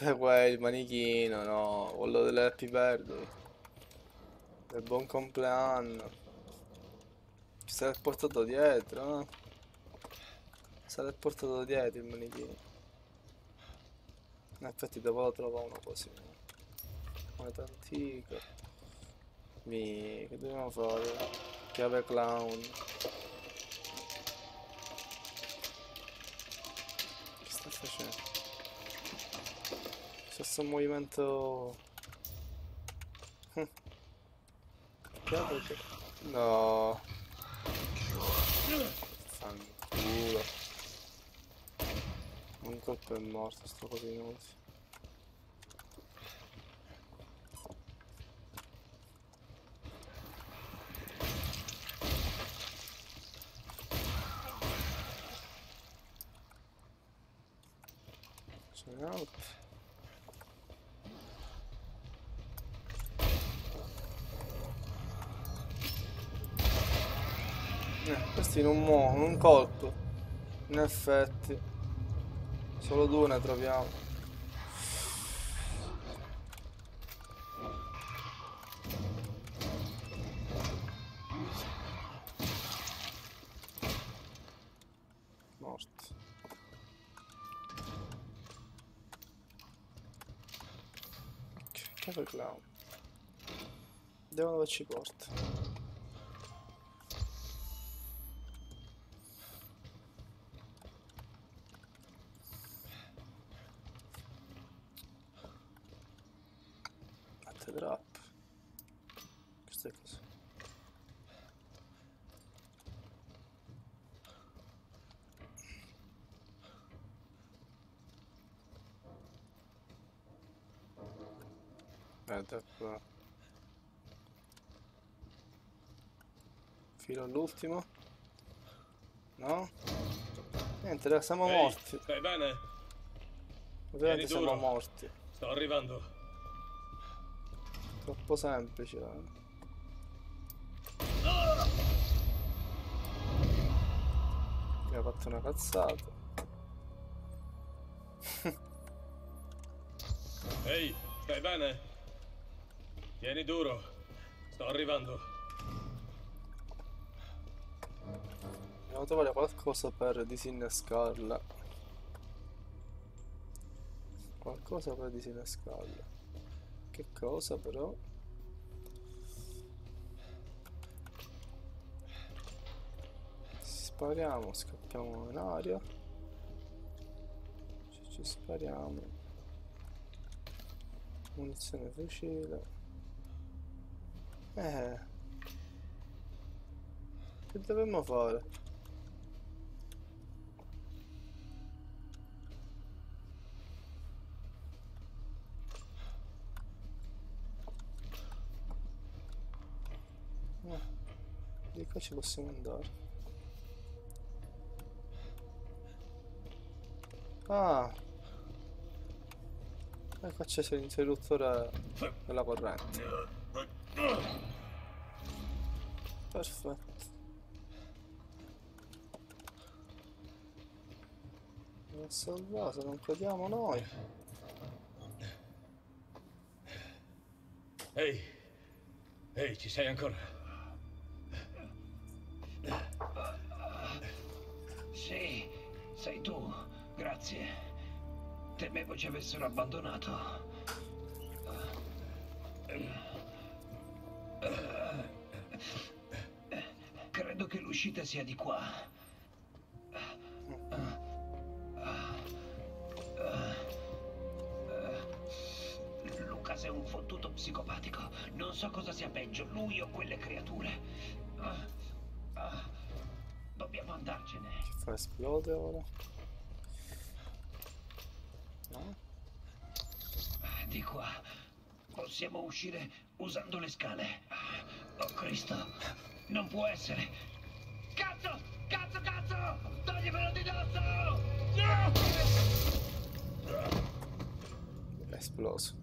Sempre quel manichino, no, quello delle Happy Birthday. Del buon compleanno. Ci sarà portato dietro, no? Sarà portato dietro il manichino. In effetti dopo lo trovo uno così. Moneta antica. Mi... che dobbiamo fare? Chiave clown. Che sta facendo? Stesso movimento... No. Fanculo. Un colpo è morto, sto così inutile. Out. Questi non muovono, un colpo. In effetti. Solo due ne troviamo. Morti. Dove ci porta. Latte drop. Questo è così. Guarda qua. Filo all'ultimo. No? Niente, siamo Ehi, morti. Stai bene? Ovviamente siamo duro. morti. Sto arrivando. Troppo semplice. eh. Mi ha fatto una cazzata. Ehi, stai bene? Tieni duro. Sto arrivando. Dobbiamo trovare qualcosa per disinnescarla. Qualcosa per disinnescarla. Che cosa però? Spariamo, scappiamo in aria. Ci, ci spariamo. Munizione fucile. Eh. Che dovremmo fare? Eh, di qua ci possiamo andare. Ah! Ecco c'è l'interruttore della corrente. Perfetto. Ha salvato, non crediamo noi. Ehi. Ehi, ci sei ancora? Sì, sei tu. Grazie. Temevo ci avessero abbandonato. L'uscita sia di qua. Lucas è un fottuto psicopatico. Non so cosa sia peggio, lui o quelle creature. Dobbiamo andarcene. Ci fa esplodere ora. No? Di qua. Possiamo uscire usando le scale. Oh Cristo. Non può essere. Esploso.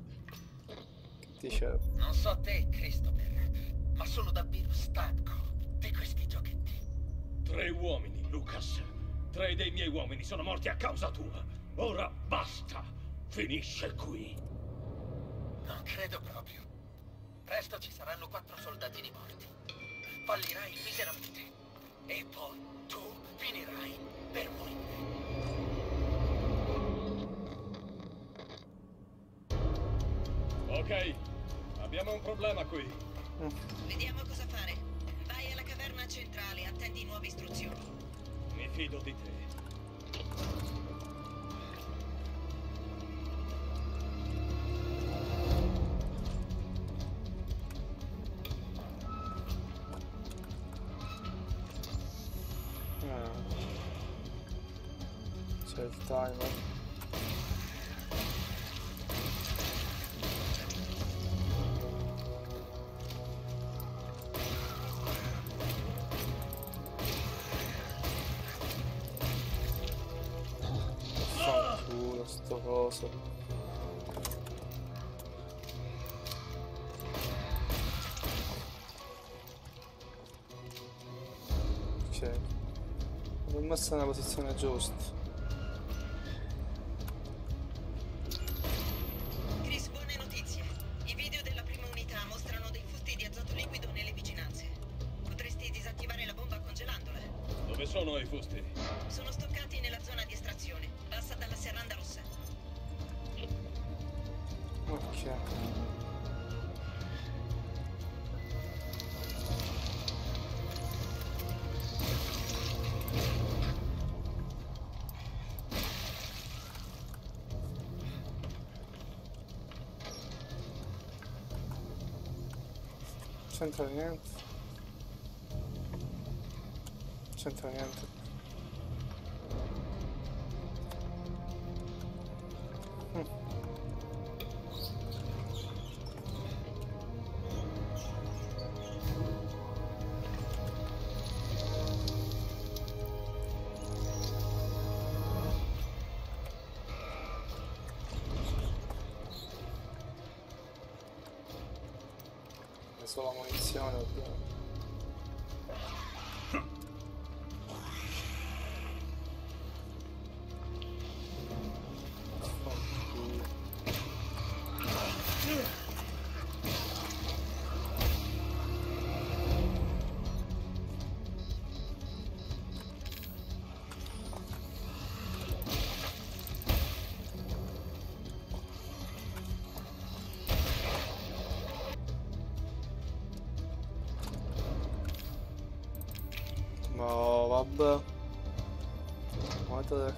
Che dicevo? Non so te, Christopher, ma sono davvero stanco di questi giochetti. Tre uomini, Lucas. Tre dei miei uomini sono morti a causa tua. Ora basta. finisce qui. Non credo proprio. Presto ci saranno quattro soldatini morti. Fallirai miseramente. E poi tu finirai per morire. Ok, abbiamo un problema qui. Vediamo cosa fare. Vai alla caverna centrale, attendi nuove istruzioni. Mi fido di te. Coso. Ok. L'ho messa nella posizione giusta. C'entra niente. C'entra niente. Solo munizione, ovviamente.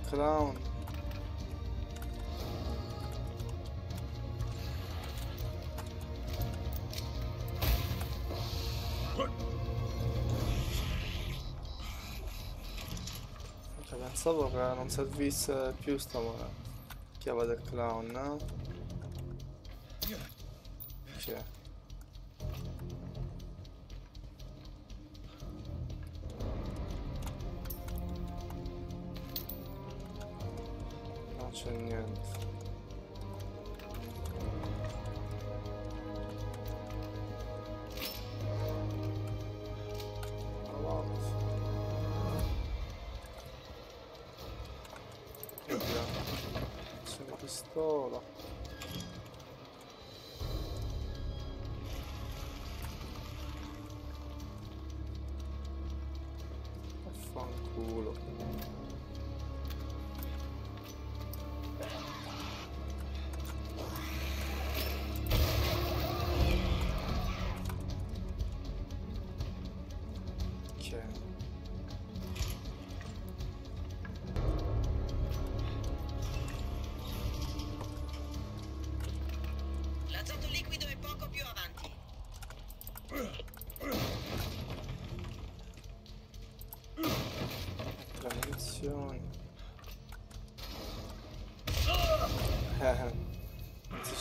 Clown. Cioè, pensavo che non servisse più sta chiave del clown, no? Cioè. C'è niente. Pistola.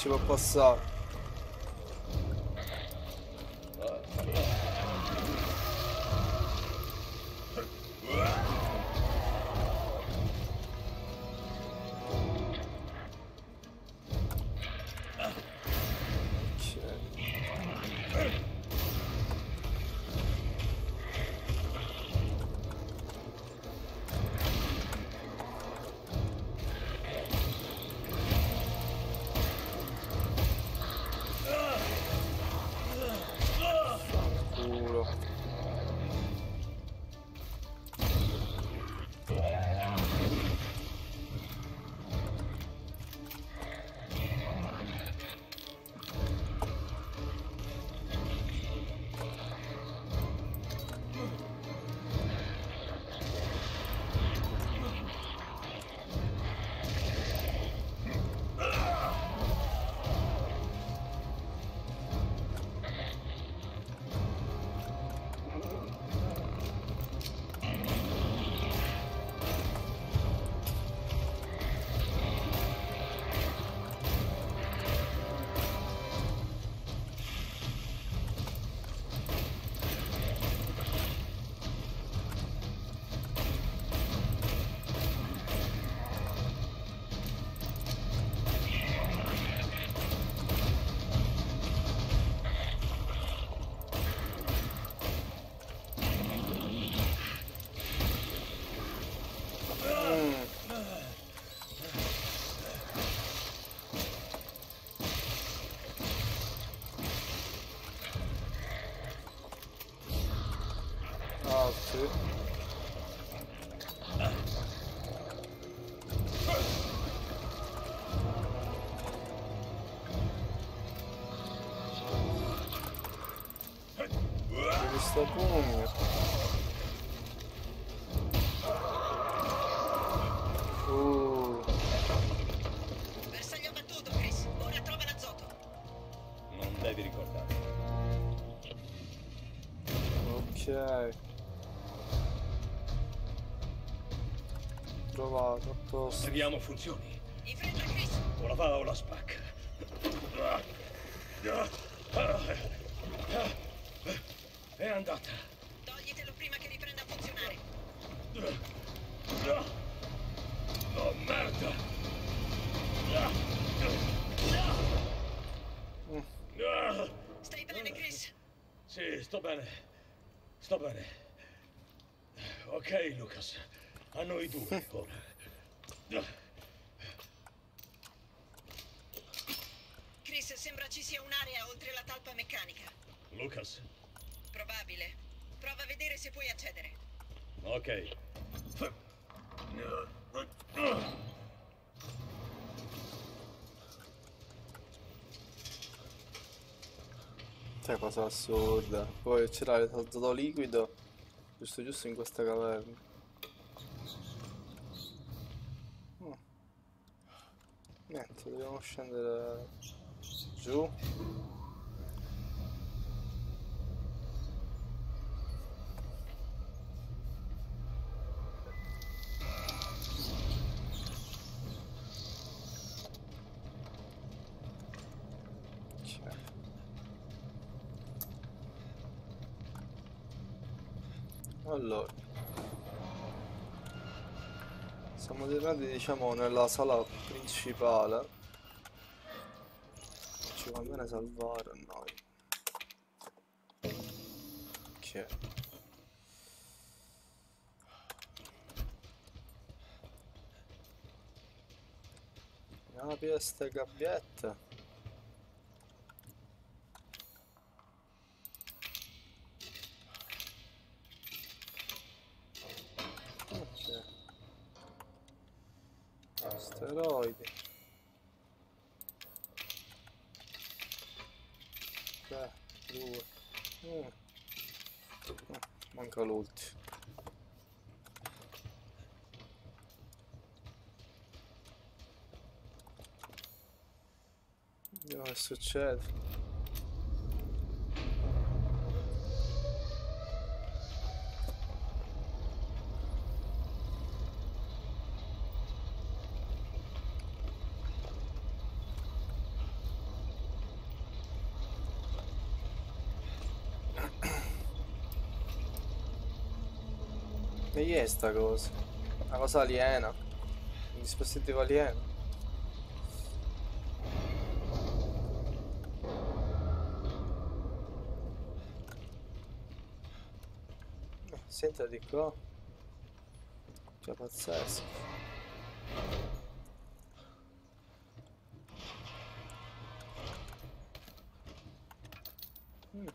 Non si Visto pugno. Uh, Bersaglio battuto, Chris. Ora trova l'azoto. Non devi ricordare. ok. Trovato. Seguiamo funzioni. In fretta, Chris. O la va o la spacca. È andata. Toglitelo prima che riprenda a funzionare. Oh merda! Stai bene, Chris? Sì, sto bene. Sto bene. Ok, Lucas. A noi due ora. Chris, sembra ci sia un'area oltre la talpa meccanica. Lucas. Probabile. Prova a vedere se puoi accedere. Ok. Sai cosa assurda. Poi c'era l'azoto liquido. Giusto giusto in questa caverna. Niente, dobbiamo scendere giù. Ok. Allora siamo diciamo nella sala principale. Ci conviene salvare noi ok. Andiamo a aprire queste gabbiette succede. E è sta cosa? Una cosa aliena. Un dispositivo alieno. Senta di qua. Cioè pazzesco. Mm.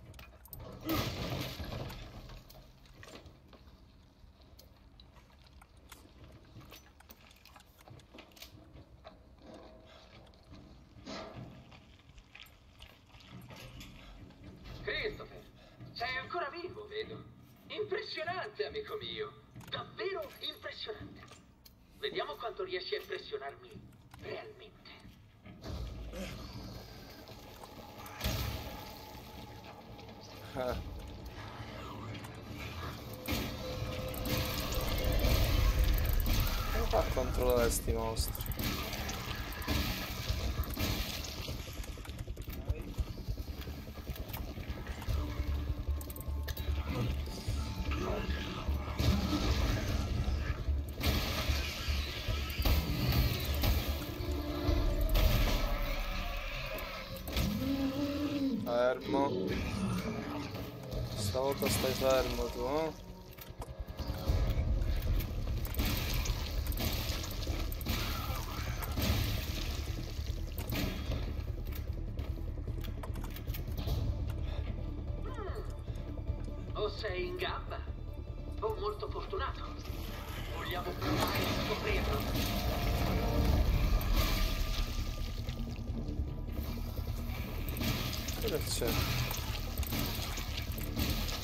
Christopher, sei ancora vivo, vedo. Impressionante, amico mio. Davvero impressionante. Vediamo quanto riesci a impressionarmi realmente. Eh. Come fa a controllare sti sei in gamba, o molto fortunato. Vogliamo provare a scoprirlo? Cosa c'è?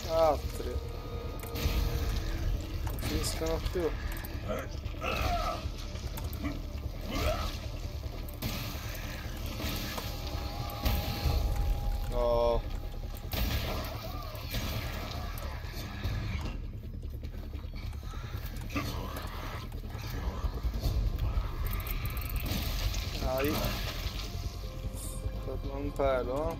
Altri. Non finiscono più. 快了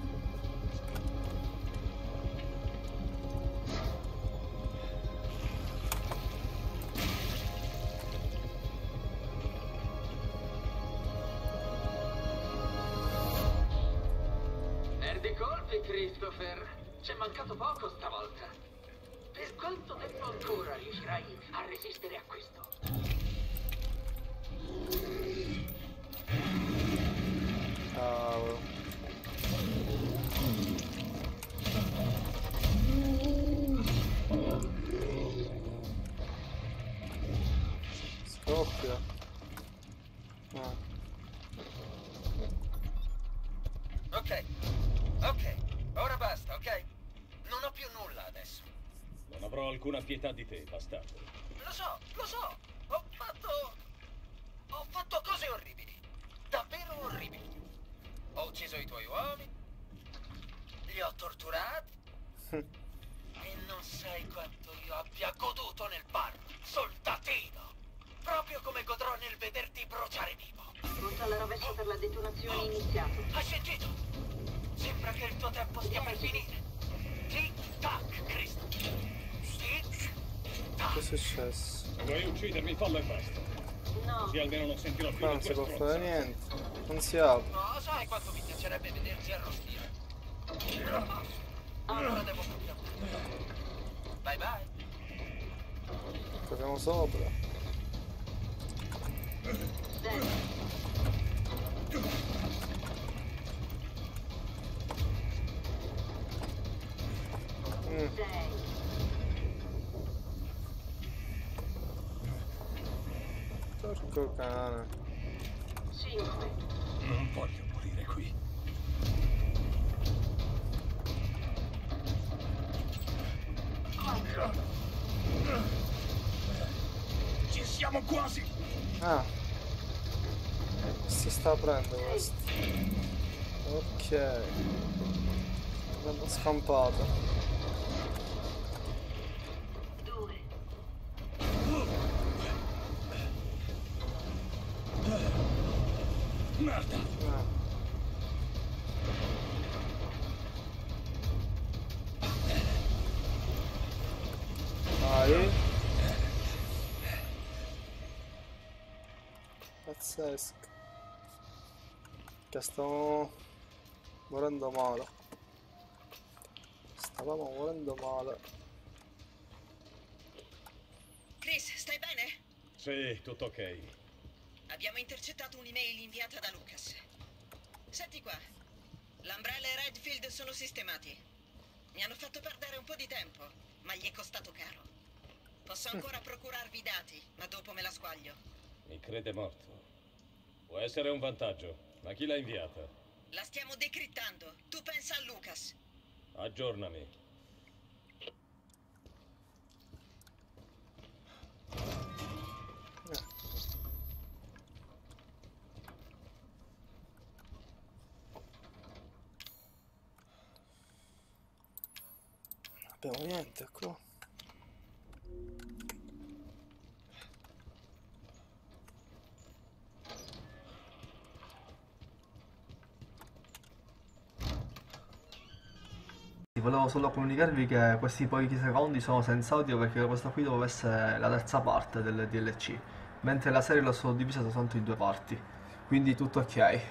avrò alcuna pietà di te, bastardo. Lo so, lo so. Ho fatto... Ho fatto cose orribili. Davvero orribili. Ho ucciso i tuoi uomini. Li ho torturati. e non sai quanto io abbia goduto nel bar, soldatino. Proprio come godrò nel vederti bruciare vivo. Punta alla rovescia per la detonazione iniziato. Hai sentito? Sembra che il tuo tempo stia per finire. Che è successo? Vuoi uccidermi, fallo e basta. No, Così almeno non sentirò più non si può fare niente. Non si apre. No, sai quanto mi piacerebbe vederti arrostire. Allora devo andare. Bye bye. Corriamo sopra. destra. Porco cane. Cinque. Non voglio morire qui. Quattro. Ci siamo quasi! Ah. Si sta aprendo questo. Ok. L'hanno scampato. Che stavamo morendo male. Stavamo morendo male. Chris, stai bene? Sì, tutto ok. Abbiamo intercettato un'email inviata da Lucas. Senti qua. L'Umbrella e Redfield sono sistemati. Mi hanno fatto perdere un po' di tempo, ma gli è costato caro. Posso ancora procurarvi i dati, ma dopo me la squaglio. Mi crede morto. Può essere un vantaggio, ma chi l'ha inviata? La stiamo decrittando. Tu pensa a Lucas. Aggiornami. Abbiamo niente qua. Volevo solo comunicarvi che questi pochi secondi sono senza audio perché questa qui doveva essere la terza parte del DLC, mentre la serie l'ho solo divisa soltanto in due parti, quindi tutto ok.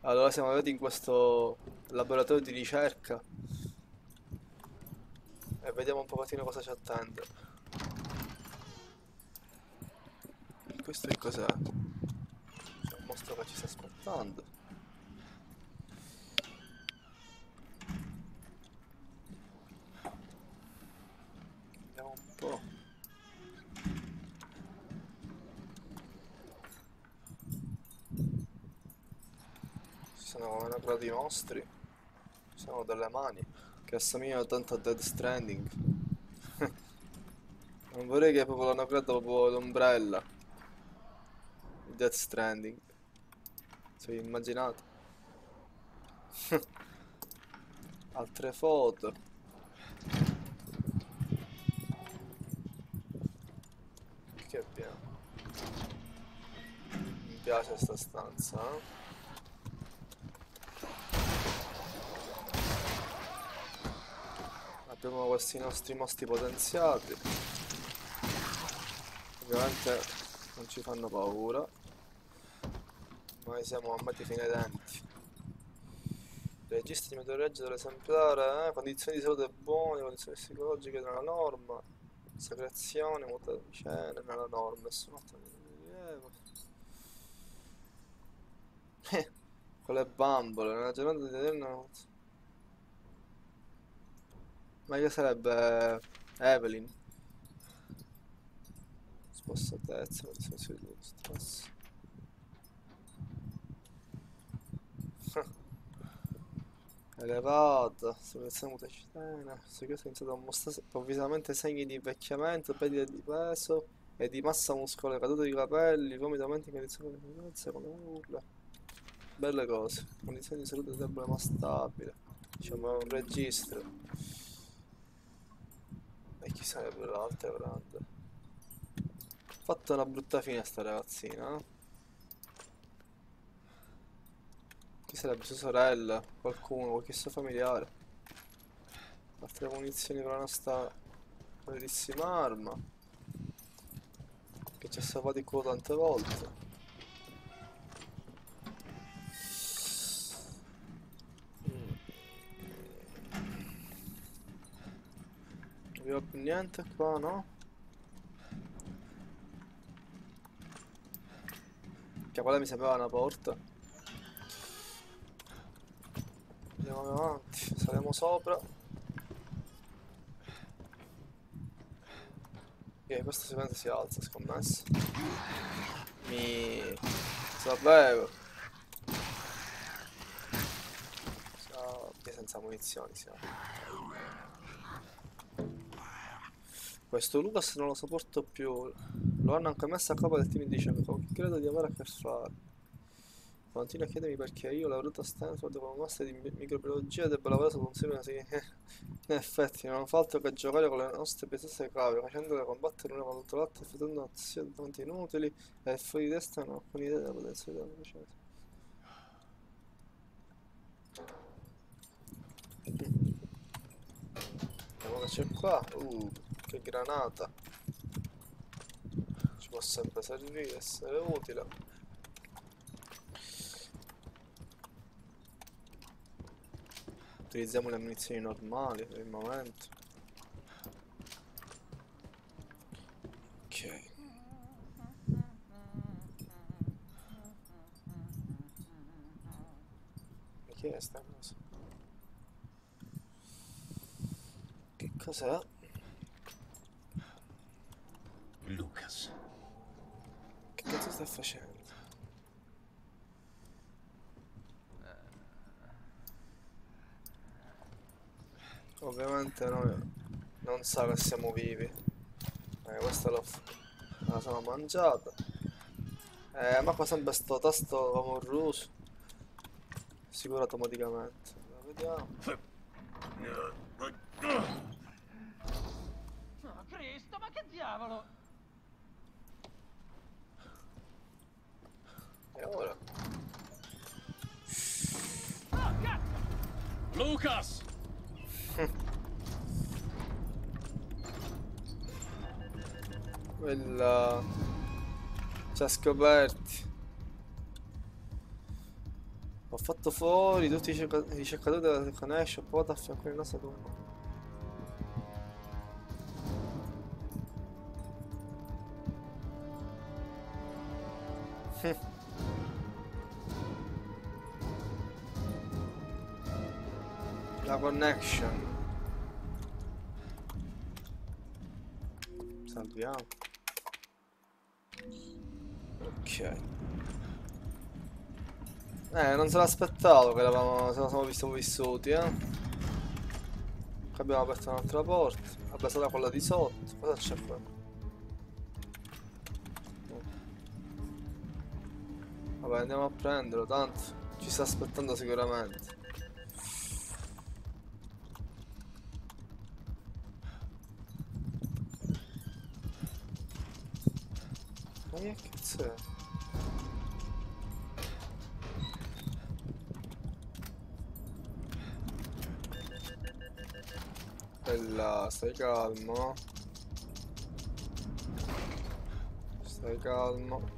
Allora siamo arrivati in questo laboratorio di ricerca e vediamo un pochettino cosa ci attende. Questo che cos'è? C'è un mostro che ci sta aspettando. po'. Sono anacrati i mostri Sono delle mani. Che assomigliano tanto a Dead Stranding. non vorrei che proprio l'hanno creato dopo l'ombrella. Death Stranding. Se immaginate. Altre foto. Piace sta stanza? Abbiamo questi nostri mostri potenziati. Ovviamente non ci fanno paura. Noi siamo armati fino ai denti. Registri di meteoreggi dell'esemplare, eh? condizioni di salute buone, condizioni psicologiche nella norma, secrezione, mutagene nella norma, nessun altro rilievo. Eh, con le bambole, nella giornata di eterna... Meglio sarebbe Evelyn. Spossatezza, condizioni di stress. Elevata, selezione questo ha iniziato a mostrare improvvisamente segni di invecchiamento, perdita di peso e di massa muscolare, caduta di capelli, vomito in condizioni di violenza con urla. Belle cose, condizioni di salute debole ma stabile. Diciamo un registro. E chi sarebbe l'altra grande? Fatto una brutta fine sta ragazzina, eh? Chi sarebbe sua sorella? Qualcuno, qualche suo familiare? Altre munizioni per la nostra bellissima arma. Che ci ha salvato il culo tante volte. Avevo più niente qua, no? Che quella mi sembrava una porta. Andiamo avanti, saliamo sopra. Ok, questo sicuramente si alza, scommesso. Mi sapevo. Siamo senza munizioni siamo. Questo Lucas non lo sopporto più. Lo hanno anche messo a capo del team di Cefo, con credo di avere a che fare. Continua a chiedermi perché io, laureato a Stanford con master di mi- microbiologia, debba lavorare su un simile sì. In effetti, non fa altro che giocare con le nostre pietose cave, facendole combattere una contro l'altra, effettuando azioni inutili e fuori di testa non ho alcuna idea della potenzialità della cose. Vediamo che c'è qua. Uh, che granata. Ci può sempre servire, essere utile. Utilizziamo le munizioni normali per il momento. Ok. Che è sta cosa? Che cos'è? Lucas. Che cazzo sta facendo? Ovviamente noi non sa che siamo vivi. Eh, questa l'ho la sono mangiata. Eh, ma qua sempre sto tasto come un ruso. Sicuro automaticamente. Vediamo. Scoperti. Ho fatto fuori tutti i ricerca- i ricercatori della Connection, poi a fianco il nostro tomba. La connection. Salviamo. Ok. Eh, non se l'aspettavo che eravamo, se lo siamo visto vissuti, eh. Abbiamo aperto un'altra porta. Vabbè, quella di sotto. Cosa c'è qua? Vabbè, andiamo a prenderlo, tanto ci sta aspettando sicuramente. Ma che cazzo è? Stai calmo. Stai calmo.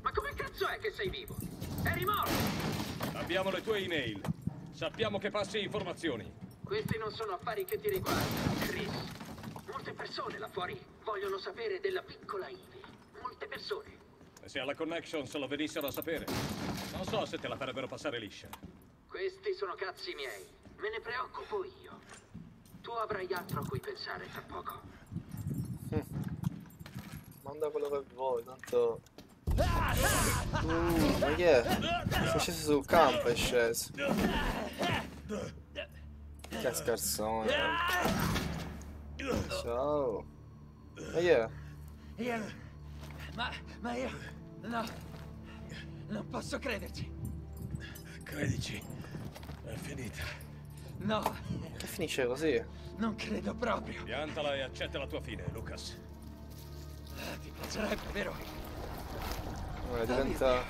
Ma come cazzo è che sei vivo? Eri morto! Abbiamo le tue email. Sappiamo che passi informazioni. Questi non sono affari che ti riguardano, Chris. Molte persone là fuori vogliono sapere della piccola Ivy. Molte persone. E se alla connection se lo venissero a sapere, non so se te la farebbero passare liscia. Questi sono cazzi miei. Me ne preoccupo io. Tu avrai altro a cui pensare tra poco. Manda quello che vuoi, tanto... Uh, ma che è? Sei sceso sul campo, è sceso. Che scherzone. Ciao. Ma che è? Io... Ma... ma io... No. Non posso crederci. Credici, è finita. No, Che finisce così? non credo proprio. Piantala e accetta la tua fine, Lucas. Ah, Ti piacerebbe, vero? Eh, diventa...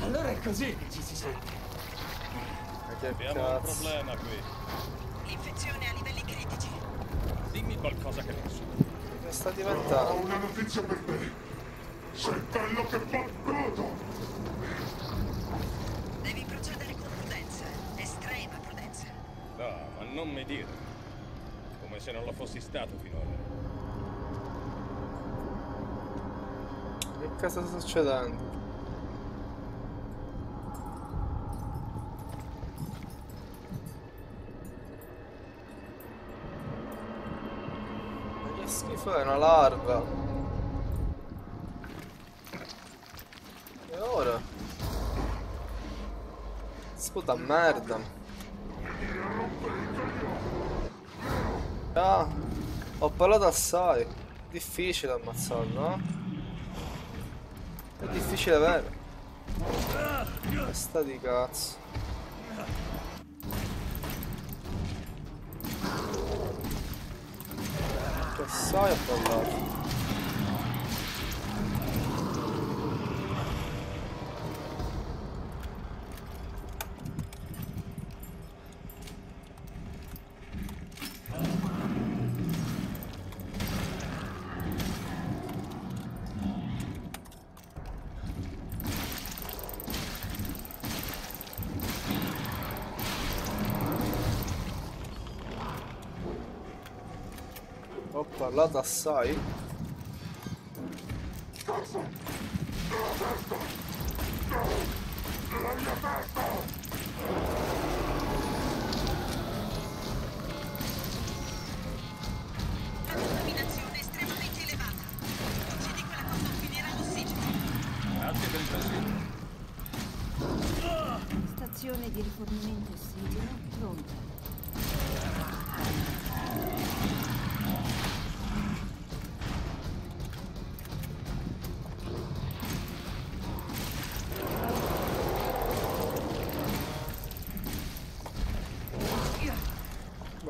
Allora è così che ci si sente. Ma che Abbiamo un cazzo? problema qui. L'infezione a livelli critici. Dimmi qualcosa che non so. Che sta Ho diventando? una notizia per te. Sei bello che fa non mi dire. Come se non lo fossi stato finora. Che cosa sta succedendo? Ma che schifo è una larva? E ora? Sputa merda. Ah, ho parlato assai. Difficile ammazzarlo, no? È difficile vero. Testa di cazzo. Che assai ho parlato. Ho parlato assai. Contaminazione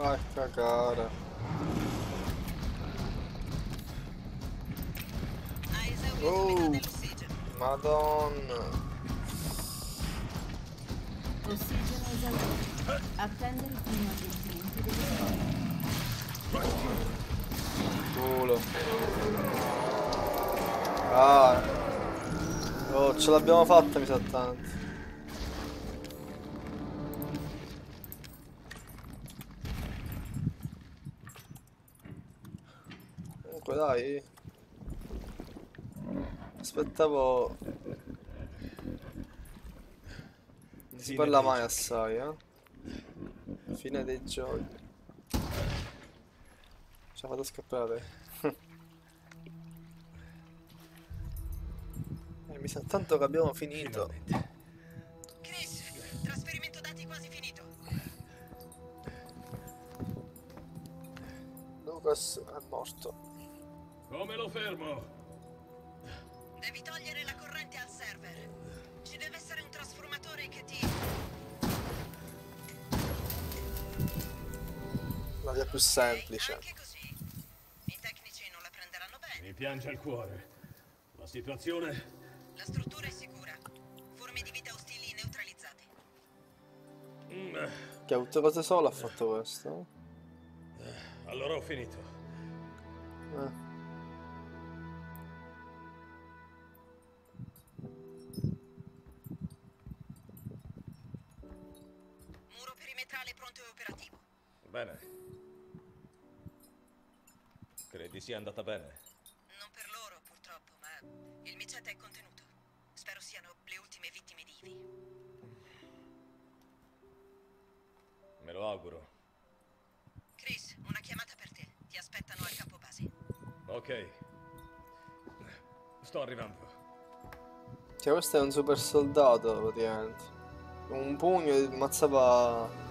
Vai cagare. Oh. Madonna. Ossigeno esaurito. Attendere delle scorte. Culo. Ah. Oh, ce l'abbiamo fatta, mi sa tanto. Aspettavo. Non si parla mai giochi. assai, eh. Fine dei giochi. Ci ha fatto scappare. mi sa tanto che abbiamo finito. Chris, trasferimento dati quasi finito. Lucas è morto. Come lo fermo? Togliere la corrente al server. Ci deve essere un trasformatore che ti... La via più semplice. Anche così. I tecnici non la prenderanno bene. Mi piange il cuore. La situazione... La struttura è sicura. Forme di vita ostili neutralizzate. Mm, Che a tutte cose solo ha fatto questo? allora ho finito. Eh. Bene. Credi sia andata bene? Non per loro, purtroppo, ma il micete è contenuto. Spero siano le ultime vittime di Ivy. Me lo auguro. Chris, una chiamata per te. Ti aspettano al capo base. Ok. Sto arrivando. Cioè questo è un super soldato praticamente. Un pugno ammazzava...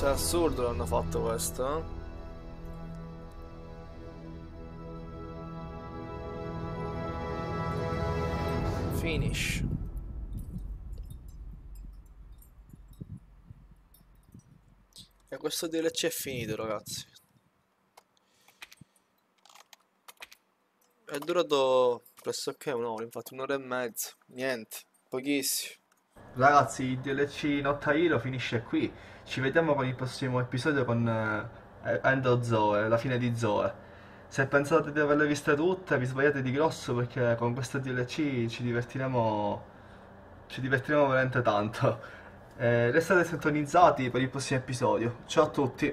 Cioè assurdo l'hanno fatto questo, eh? Finish. E questo DLC è finito ragazzi. È durato pressoché un'ora, infatti un'ora e mezza. Niente, pochissimo. Ragazzi, il DLC Notta Hero finisce qui. Ci vediamo con il prossimo episodio con eh, Endo Zoe, la fine di Zoe. Se pensate di averle viste tutte, vi sbagliate di grosso perché con questo DLC ci divertiremo. Ci divertiremo veramente tanto. Eh, restate sintonizzati per il prossimo episodio. Ciao a tutti.